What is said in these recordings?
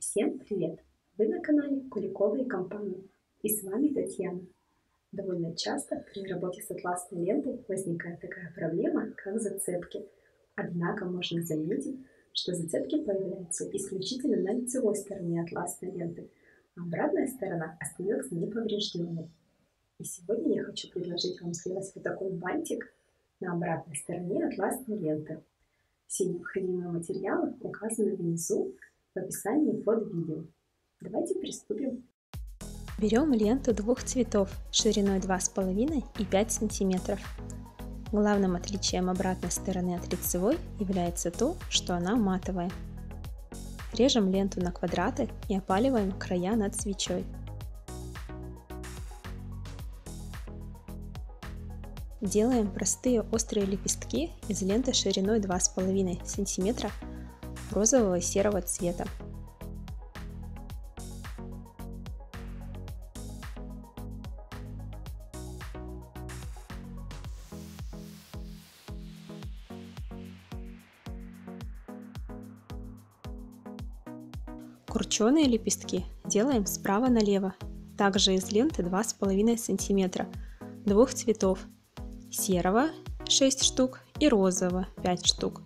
Всем привет! Вы на канале Куликова и компания. И с вами Татьяна. Довольно часто при работе с атласной лентой возникает такая проблема, как зацепки. Однако можно заметить, что зацепки появляются исключительно на лицевой стороне атласной ленты, а обратная сторона остается неповрежденной. И сегодня я хочу предложить вам сделать вот такой бантик на обратной стороне атласной ленты. Все необходимые материалы указаны внизу в описании под видео. Давайте приступим. Берем ленту двух цветов шириной 2,5 и 5 см. Главным отличием обратной стороны от лицевой является то, что она матовая. Режем ленту на квадраты и опаливаем края над свечой. Делаем простые острые лепестки из ленты шириной 2,5 см розового и серого цвета. Крученые лепестки делаем справа налево, также из ленты 2,5 см, двух цветов, серого 6 штук и розового 5 штук.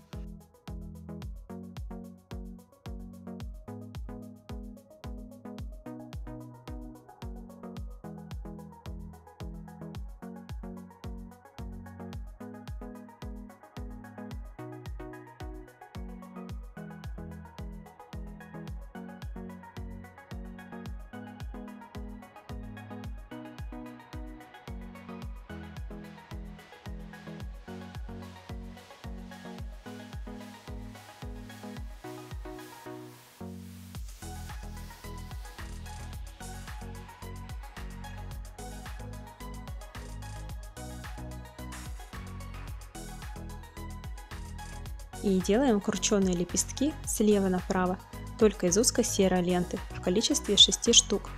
И делаем крученые лепестки слева направо, только из узко-серой ленты в количестве 6 штук.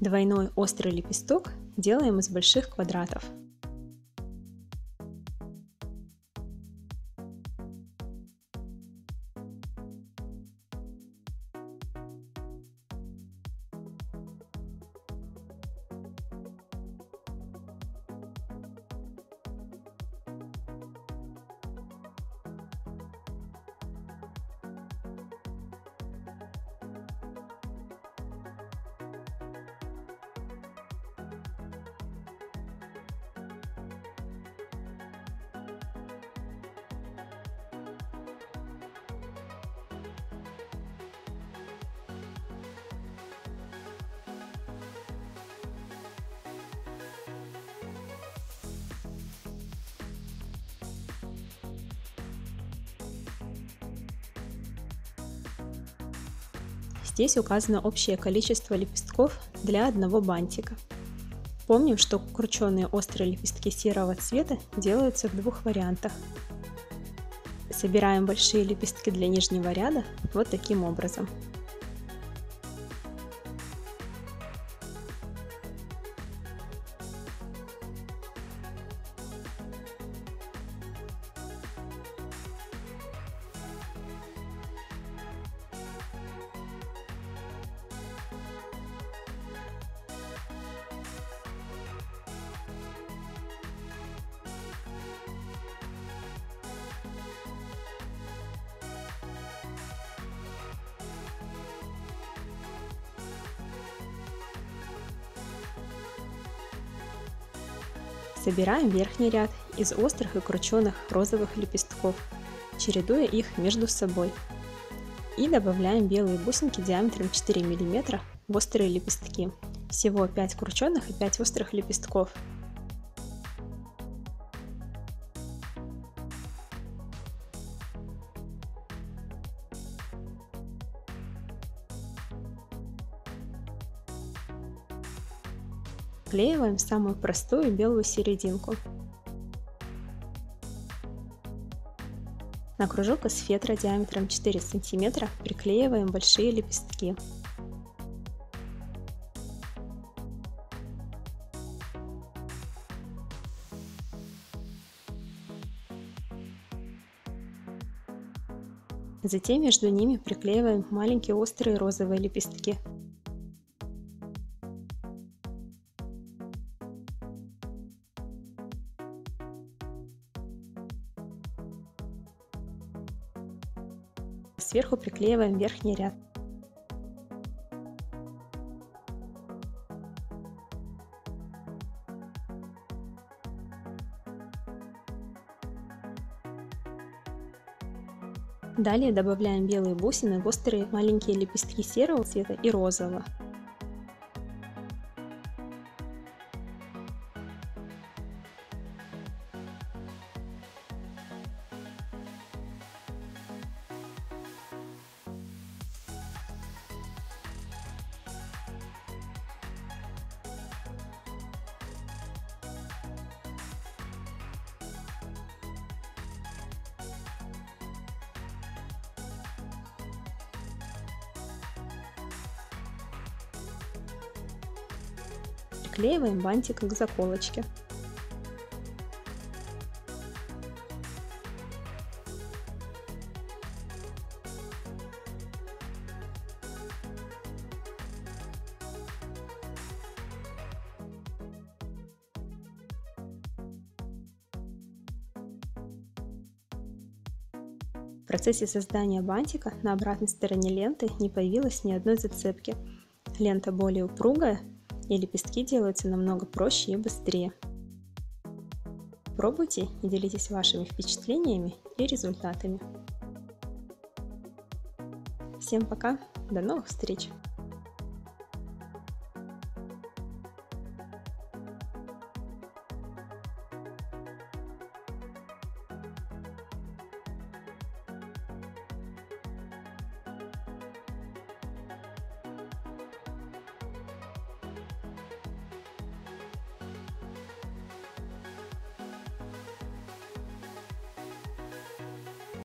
Двойной острый лепесток делаем из больших квадратов. Здесь указано общее количество лепестков для одного бантика. Помним, что крученные острые лепестки серого цвета делаются в двух вариантах. Собираем большие лепестки для нижнего ряда вот таким образом. Собираем верхний ряд из острых и крученных розовых лепестков, чередуя их между собой. И добавляем белые бусинки диаметром 4 мм в острые лепестки. Всего 5 крученных и 5 острых лепестков. Вклеиваем самую простую белую серединку. На кружок из фетра диаметром 4 см приклеиваем большие лепестки. Затем между ними приклеиваем маленькие острые розовые лепестки. Сверху приклеиваем верхний ряд. Далее добавляем белые бусины в острые маленькие лепестки серого цвета и розового. Приклеиваем бантик к заколочке. В процессе создания бантика на обратной стороне ленты не появилось ни одной зацепки. Лента более упругая и лепестки делаются намного проще и быстрее. Пробуйте и делитесь вашими впечатлениями и результатами. Всем пока, до новых встреч!